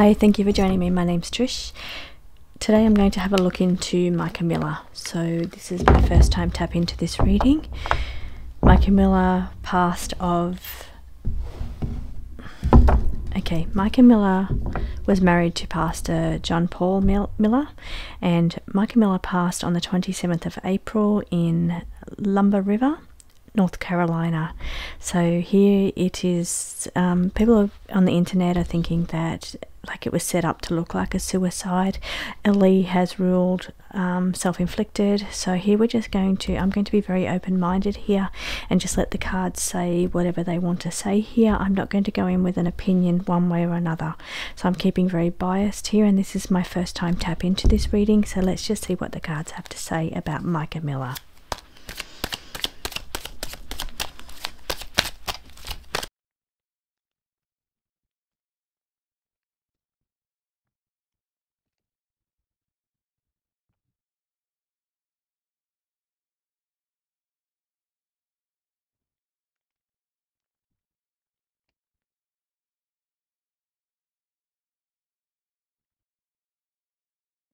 Hi, thank you for joining me. My name's Trish. Today I'm going to have a look into Mica Miller. So this is my first time tap into this reading. Mica Miller passed of Okay, Mica Miller was married to Pastor John Paul Mil Miller, and Mica Miller passed on the 27th of April in Lumber River, North Carolina. So here it is. Um, people on the internet are thinking that like it was set up to look like a suicide. LE has ruled um, self-inflicted. So here we're just going to. I'm going to be very open-minded here and just let the cards say whatever they want to say here. I'm not going to go in with an opinion one way or another. So I'm keeping very biased here, and this is my first time tap into this reading. So let's just see what the cards have to say about Mica Miller.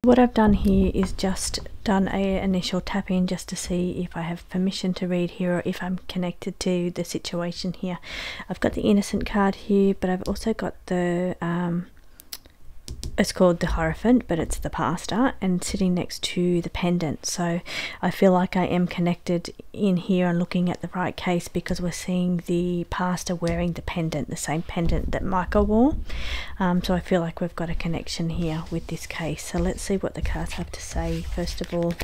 What I've done here is just done a initial tap in just to see if I have permission to read here or if I'm connected to the situation here. I've got the innocent card here but I've also got the um, it's called the Hierophant, but it's the pastor, and sitting next to the pendant. So I feel like I am connected in here and looking at the right case because we're seeing the pastor wearing the pendant, the same pendant that Mica wore. Um, so I feel like we've got a connection here with this case. So let's see what the cards have to say, first of all,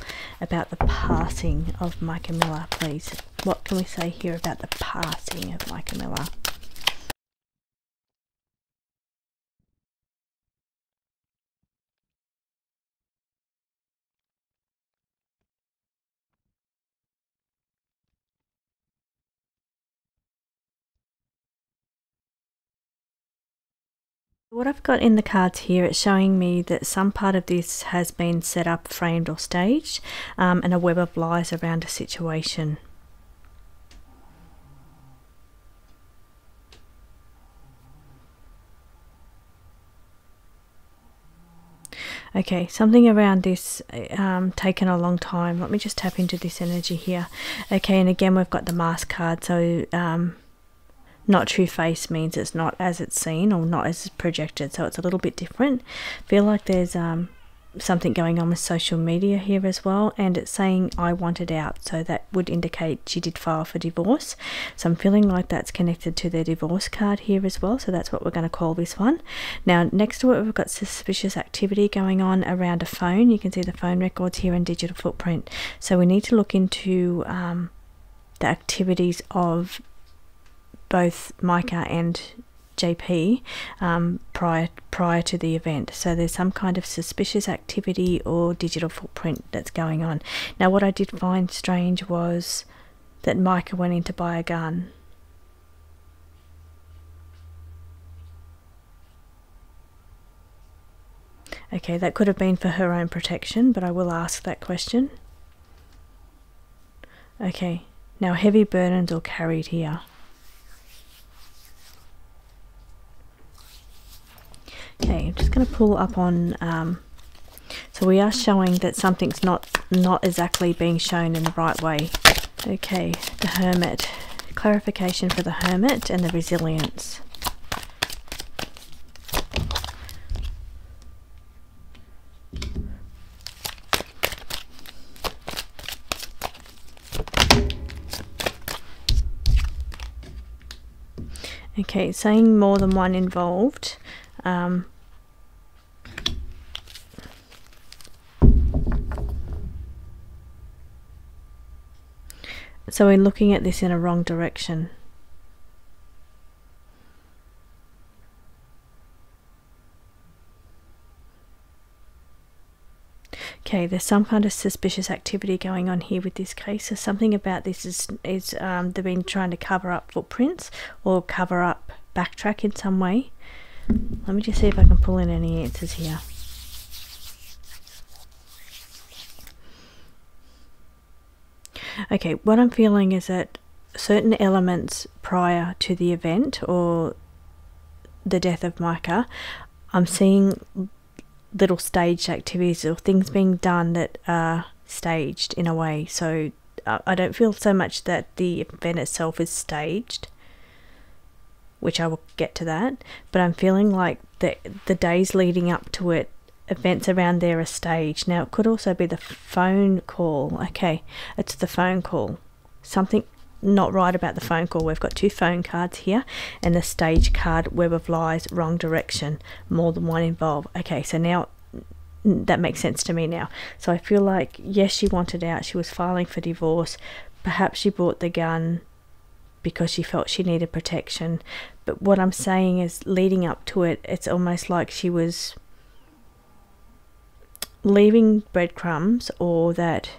about the passing of Mica Miller, please. What can we say here about the passing of Mica Miller? What I've got in the cards here, it's showing me that some part of this has been set up, framed or staged, um, and a web of lies around a situation. Okay, something around this um, taken a long time. Let me just tap into this energy here. Okay, and again we've got the mask card, so um, not true face means it's not as it's seen or not as projected so it's a little bit different. Feel like there's um, something going on with social media here as well and it's saying I wanted out so that would indicate she did file for divorce. So I'm feeling like that's connected to their divorce card here as well so that's what we're going to call this one. Now next to it we've got suspicious activity going on around a phone. You can see the phone records here and digital footprint. So we need to look into um, the activities of both Mica and JP um, prior prior to the event. So there's some kind of suspicious activity or digital footprint that's going on. Now, what I did find strange was that Mica went in to buy a gun. Okay, that could have been for her own protection, but I will ask that question. Okay, now heavy burdens are carried here. Okay, I'm just going to pull up on. Um, so we are showing that something's not not exactly being shown in the right way. Okay, the Hermit. Clarification for the Hermit and the Resilience. Okay, saying more than one involved. Um, so we're looking at this in a wrong direction. Okay, there's some kind of suspicious activity going on here with this case. So something about this is is um, they've been trying to cover up footprints or cover up backtrack in some way. Let me just see if I can pull in any answers here. Okay, what I'm feeling is that certain elements prior to the event or the death of Mica I'm seeing little staged activities or things being done that are staged in a way. So uh, I don't feel so much that the event itself is staged, which I will get to that, but I'm feeling like the the days leading up to it, events around there are staged. Now it could also be the phone call. Okay, it's the phone call. Something not right about the phone call. We've got two phone cards here and the stage card, web of lies, wrong direction, more than one involved. Okay, so now that makes sense to me now. So I feel like, yes, she wanted out. She was filing for divorce. Perhaps she bought the gun because she felt she needed protection. But what I'm saying is, leading up to it, it's almost like she was leaving breadcrumbs or that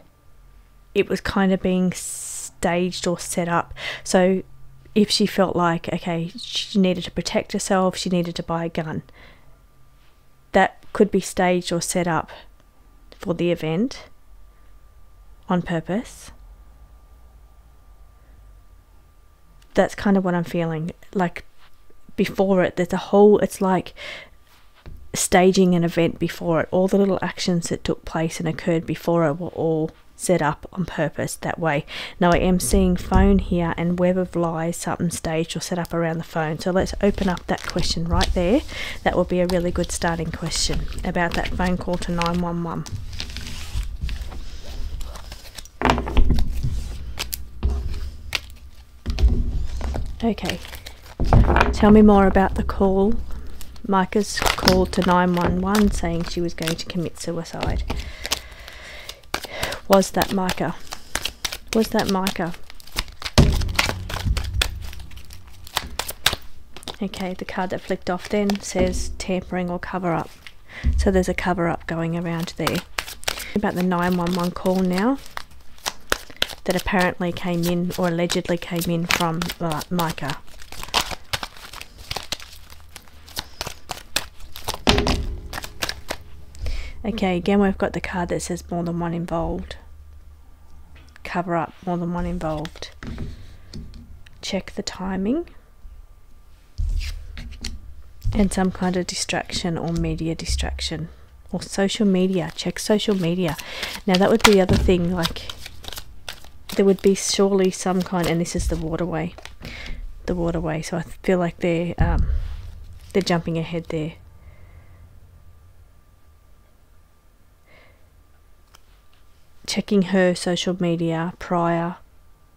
it was kind of being staged or set up. So if she felt like, okay, she needed to protect herself, she needed to buy a gun, that could be staged or set up for the event on purpose. That's kind of what I'm feeling. Like before it, there's a whole, it's like staging an event before it. All the little actions that took place and occurred before it were all set up on purpose that way. Now I am seeing phone here and web of lies, something staged or set up around the phone. So let's open up that question right there. That will be a really good starting question about that phone call to 911. Okay, tell me more about the call. Mica's call to 911 saying she was going to commit suicide was that Mica? Was that Mica? Okay, the card that flicked off then says tampering or cover up. So there's a cover up going around there. About the 911 call now that apparently came in or allegedly came in from uh, Mica. Okay, again we've got the card that says more than one involved cover up more than one involved. Check the timing and some kind of distraction or media distraction or social media. Check social media. Now that would be the other thing like there would be surely some kind and this is the waterway the waterway so I feel like they're um, they're jumping ahead there checking her social media prior,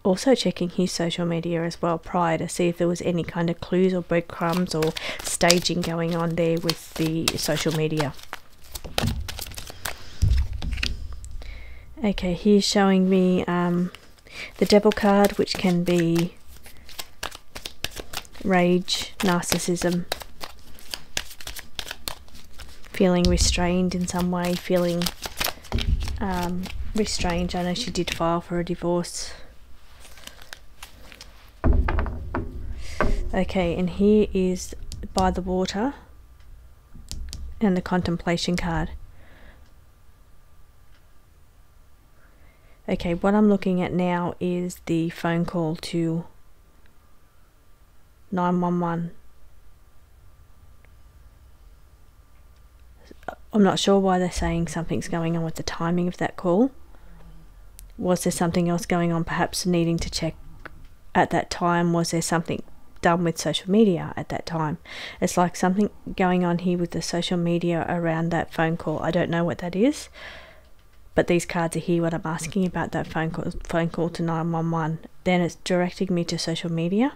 also checking his social media as well prior to see if there was any kind of clues or breadcrumbs or staging going on there with the social media. Okay, he's showing me um, the devil card, which can be rage, narcissism, feeling restrained in some way, feeling um, restrained. I know she did file for a divorce. Okay, and here is by the water and the contemplation card. Okay, what I'm looking at now is the phone call to 911. I'm not sure why they're saying something's going on with the timing of that call. Was there something else going on perhaps needing to check at that time? Was there something done with social media at that time? It's like something going on here with the social media around that phone call. I don't know what that is but these cards are here when i'm asking about that phone call phone call to 911 then it's directing me to social media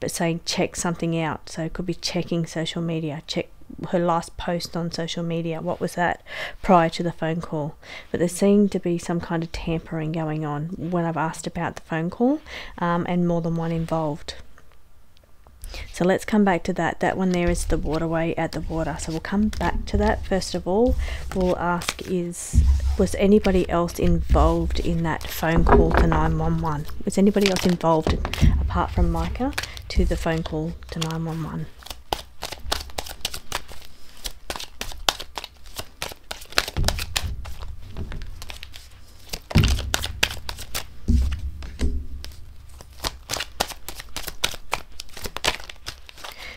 but saying check something out so it could be checking social media check her last post on social media. What was that prior to the phone call? But there seemed to be some kind of tampering going on when I've asked about the phone call um, and more than one involved. So let's come back to that. That one there is the waterway at the water. So we'll come back to that. First of all, we'll ask is, was anybody else involved in that phone call to 911? Was anybody else involved apart from Mica to the phone call to 911?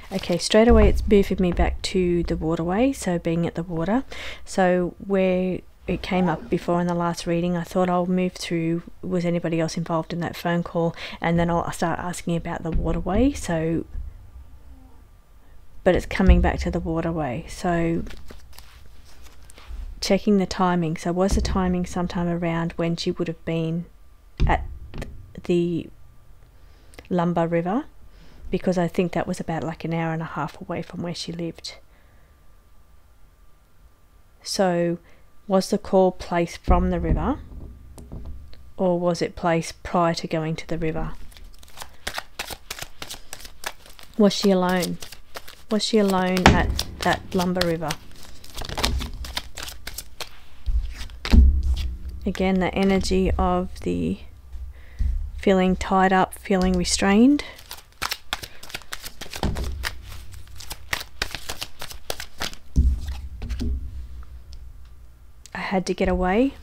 Okay, straight away it's moving me back to the waterway, so being at the water. So where it came up before in the last reading, I thought I'll move through was anybody else involved in that phone call, and then I'll start asking about the waterway. So, but it's coming back to the waterway. So checking the timing. So was the timing sometime around when she would have been at the Lumber River? Because I think that was about like an hour and a half away from where she lived. So, was the call placed from the river or was it placed prior to going to the river? Was she alone? Was she alone at that lumber river? Again, the energy of the feeling tied up, feeling restrained. Had to get away.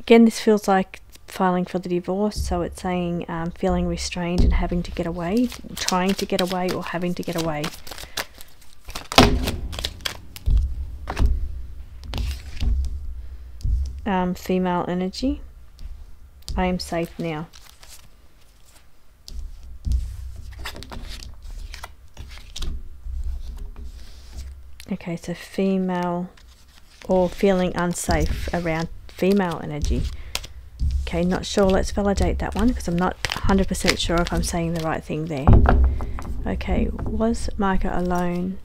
Again, this feels like filing for the divorce, so it's saying um, feeling restrained and having to get away, trying to get away, or having to get away. Um, female energy. I am safe now. Okay, so female or feeling unsafe around female energy. Okay, not sure. Let's validate that one because I'm not 100% sure if I'm saying the right thing there. Okay, was Mica alone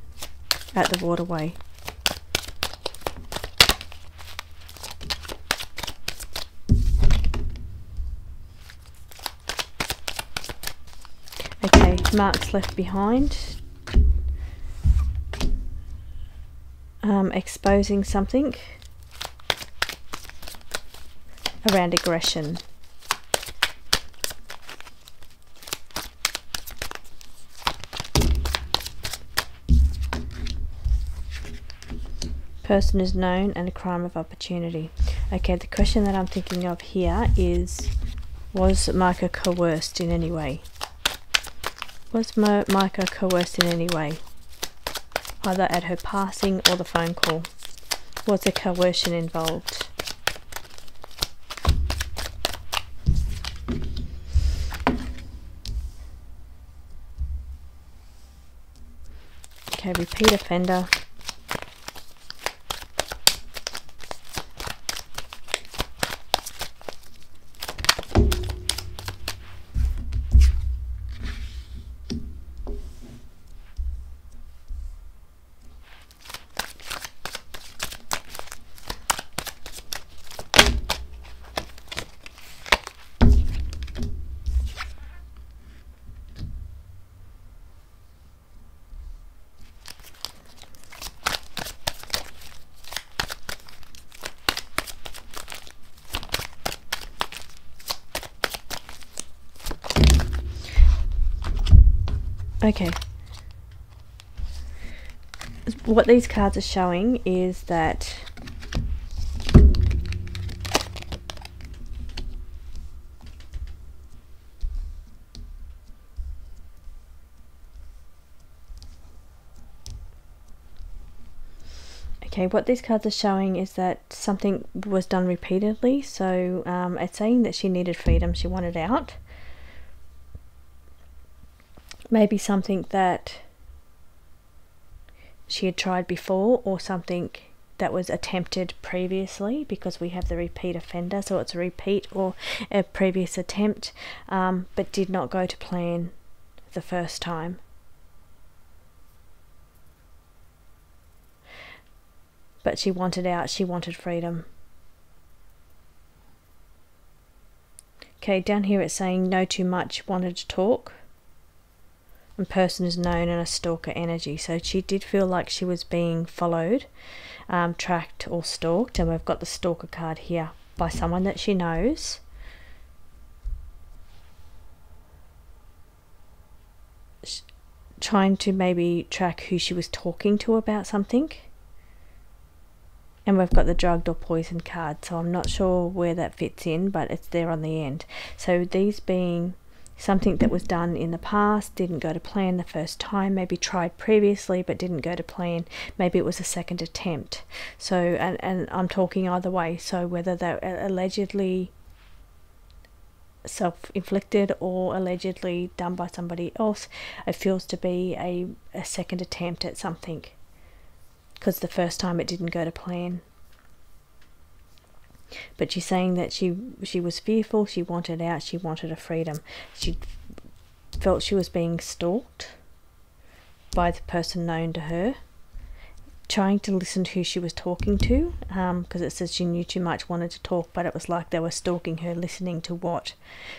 at the waterway? Okay, marks left behind. Um, exposing something around aggression. Person is known and a crime of opportunity. Okay, the question that I'm thinking of here is Was Mica coerced in any way? Was Mica coerced in any way? Either at her passing or the phone call. Was there coercion involved? Okay, repeat offender. Okay. What these cards are showing is that Okay, what these cards are showing is that something was done repeatedly. So um, it's saying that she needed freedom, she wanted out maybe something that she had tried before or something that was attempted previously because we have the repeat offender so it's a repeat or a previous attempt um, but did not go to plan the first time. But she wanted out she wanted freedom. Okay down here it's saying no too much wanted to talk and person is known in a stalker energy. So she did feel like she was being followed, um, tracked, or stalked. And we've got the stalker card here by someone that she knows. Trying to maybe track who she was talking to about something. And we've got the drugged or poisoned card, so I'm not sure where that fits in, but it's there on the end. So these being something that was done in the past didn't go to plan the first time maybe tried previously but didn't go to plan. Maybe it was a second attempt. So and, and i'm talking either way. So whether they're allegedly self-inflicted or allegedly done by somebody else it feels to be a, a second attempt at something. Because the first time it didn't go to plan but she's saying that she she was fearful she wanted out she wanted a freedom. She felt she was being stalked by the person known to her trying to listen to who she was talking to because um, it says she knew too much wanted to talk but it was like they were stalking her listening to what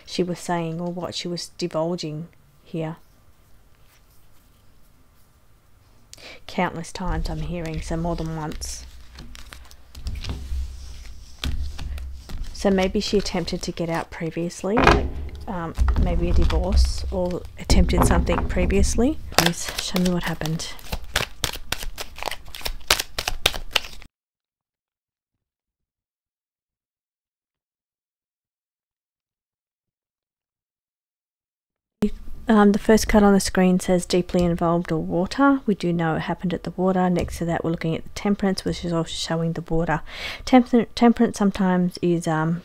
she was saying or what she was divulging here. Countless times i'm hearing so more than once So maybe she attempted to get out previously, like um, maybe a divorce, or attempted something previously. Please show me what happened. Um, the first cut on the screen says deeply involved or water. We do know it happened at the water. Next to that, we're looking at the temperance, which is also showing the water. Temper temperance sometimes is um,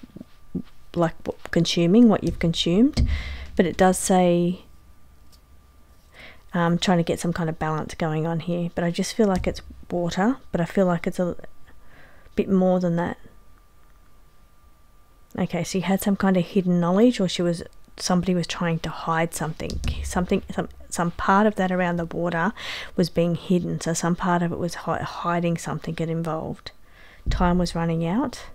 like consuming what you've consumed, but it does say um, trying to get some kind of balance going on here. But I just feel like it's water, but I feel like it's a bit more than that. Okay, so you had some kind of hidden knowledge, or she was somebody was trying to hide something. Something some some part of that around the water was being hidden so some part of it was hi hiding something it involved. Time was running out.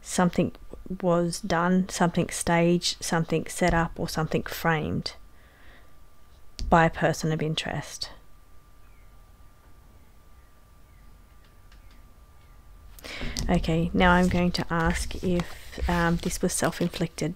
Something was done something staged something set up or something framed by a person of interest. Okay now I'm going to ask if um, this was self-inflicted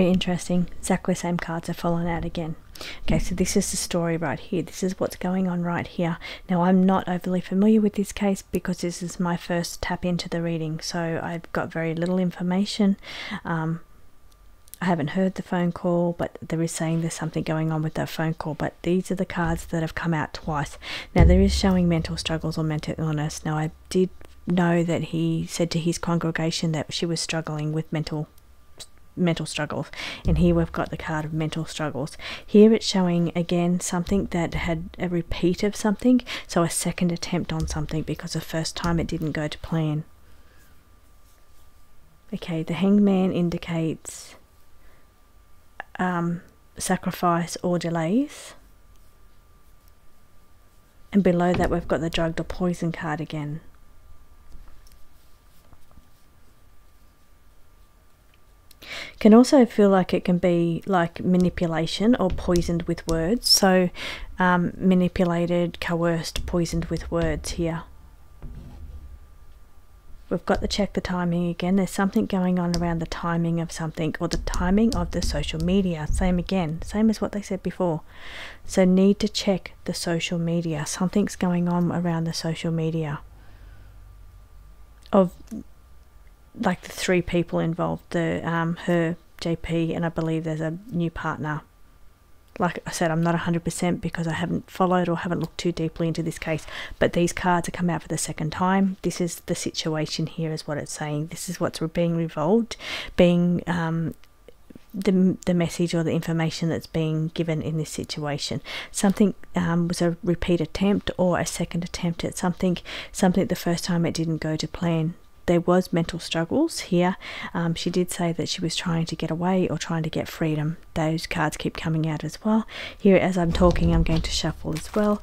very interesting. Exactly same cards have fallen out again. Okay, so this is the story right here. This is what's going on right here. Now, I'm not overly familiar with this case because this is my first tap into the reading, so I've got very little information. Um, I haven't heard the phone call, but there is saying there's something going on with that phone call. But these are the cards that have come out twice. Now, there is showing mental struggles or mental illness. Now, I did know that he said to his congregation that she was struggling with mental mental struggles and here we've got the card of mental struggles here it's showing again something that had a repeat of something so a second attempt on something because the first time it didn't go to plan okay the hangman indicates um, sacrifice or delays. And below that, we've got the drugged or poison card again. Can also feel like it can be like manipulation or poisoned with words. So, um, manipulated, coerced, poisoned with words here. We've got to check the timing again. There's something going on around the timing of something or the timing of the social media. Same again, same as what they said before. So need to check the social media. Something's going on around the social media of like the three people involved, the um her JP and I believe there's a new partner like I said, I'm not 100% because I haven't followed or haven't looked too deeply into this case, but these cards have come out for the second time. This is the situation here, is what it's saying. This is what's being revolved, being um, the, the message or the information that's being given in this situation. Something um, was a repeat attempt or a second attempt at something, something the first time it didn't go to plan there was mental struggles here. Um, she did say that she was trying to get away or trying to get freedom. Those cards keep coming out as well. Here, as I'm talking, I'm going to shuffle as well.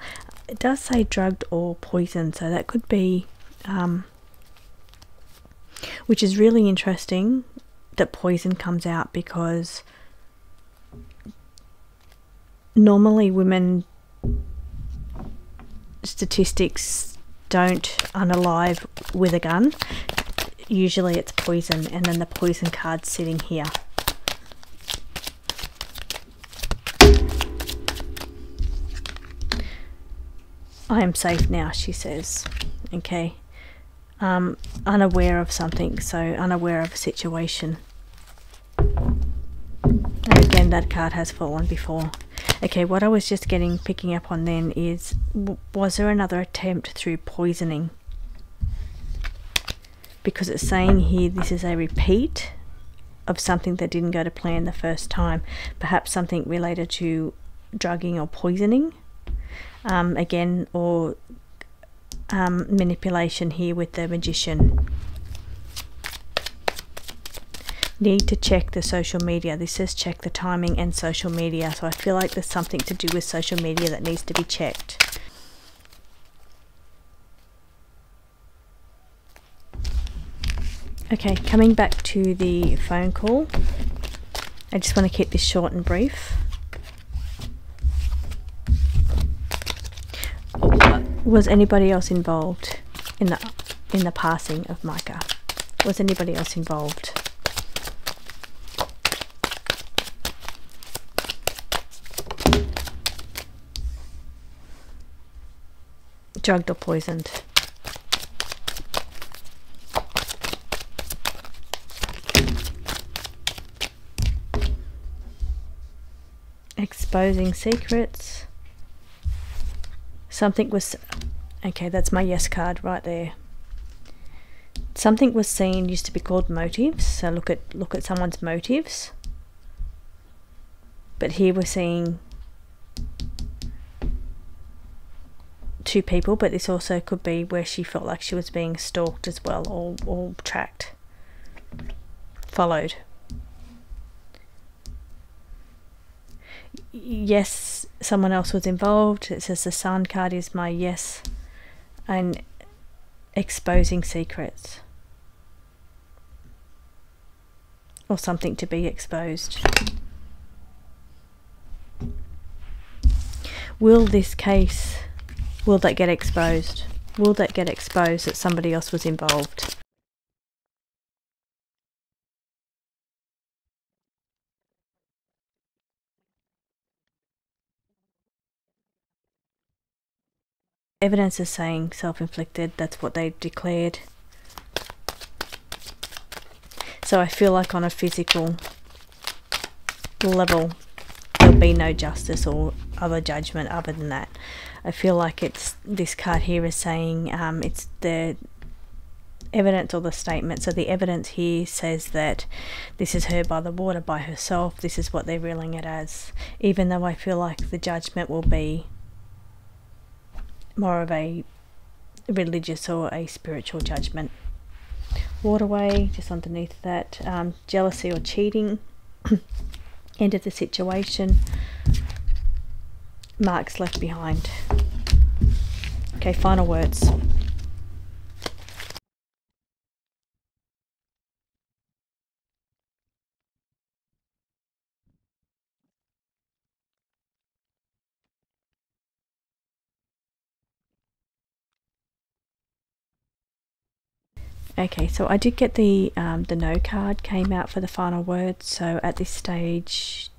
It does say drugged or poisoned, so that could be, um, which is really interesting that poison comes out because normally women statistics don't unalive with a gun. Usually it's poison, and then the poison card's sitting here. I am safe now, she says. Okay. Um, unaware of something, so unaware of a situation. And again, that card has fallen before. Okay, what I was just getting, picking up on then is, was there another attempt through poisoning? Because it's saying here this is a repeat of something that didn't go to plan the first time. Perhaps something related to drugging or poisoning. Um, again, or um, manipulation here with the magician. Need to check the social media. This says check the timing and social media. So I feel like there's something to do with social media that needs to be checked. Okay, coming back to the phone call. I just want to keep this short and brief. Was anybody else involved in the in the passing of Mica? Was anybody else involved? Drugged or poisoned? Exposing secrets. Something was okay, that's my yes card right there. Something was seen used to be called motives. So look at look at someone's motives. But here we're seeing two people, but this also could be where she felt like she was being stalked as well or, or tracked, followed. yes, someone else was involved. It says the sun card is my yes, and exposing secrets or something to be exposed. Will this case, will that get exposed? Will that get exposed that somebody else was involved? Evidence is saying self-inflicted, that's what they declared. So I feel like on a physical level, there'll be no justice or other judgment other than that. I feel like it's this card here is saying um, it's the evidence or the statement. So the evidence here says that this is her by the water by herself. This is what they're reeling it as. Even though I feel like the judgment will be more of a religious or a spiritual judgment. Waterway, just underneath that, um, jealousy or cheating, end of the situation, marks left behind. Okay, final words. Okay, so I did get the um, the no card came out for the final word. So at this stage,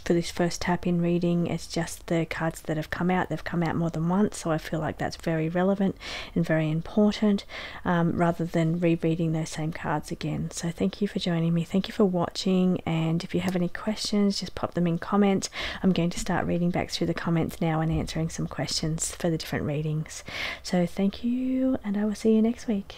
for this first tap in reading, it's just the cards that have come out. They've come out more than once, so I feel like that's very relevant and very important um, rather than rereading those same cards again. So thank you for joining me. Thank you for watching. And if you have any questions, just pop them in comments. I'm going to start reading back through the comments now and answering some questions for the different readings. So thank you, and I will see you next week.